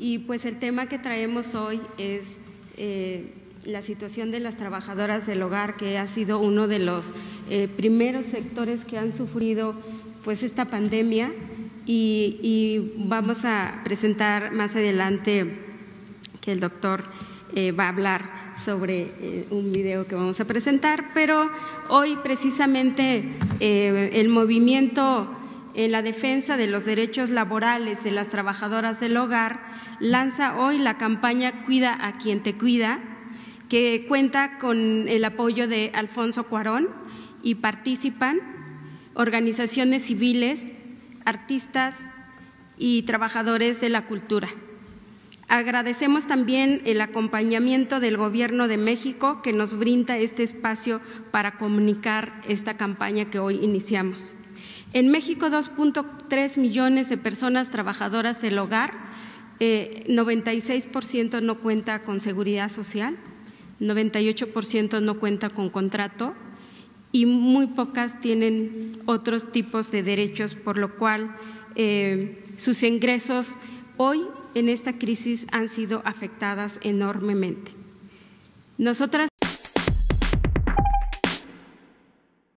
Y pues el tema que traemos hoy es eh, la situación de las trabajadoras del hogar, que ha sido uno de los eh, primeros sectores que han sufrido pues esta pandemia. Y, vamos a presentar más adelante que el doctor eh, va a hablar sobre un video que vamos a presentar, pero hoy precisamente el movimiento en la defensa de los derechos laborales de las trabajadoras del hogar lanza hoy la campaña Cuida a quien te cuida, que cuenta con el apoyo de Alfonso Cuarón y participan organizaciones civiles, artistas y trabajadores de la cultura. Agradecemos también el acompañamiento del Gobierno de México que nos brinda este espacio para comunicar esta campaña que hoy iniciamos. En México, 2.3 millones de personas trabajadoras del hogar, 96% eh, no cuenta con seguridad social, 98% no cuenta con contrato y muy pocas tienen otros tipos de derechos, por lo cual eh, sus ingresos hoy en esta crisis han sido afectadas enormemente. Nosotras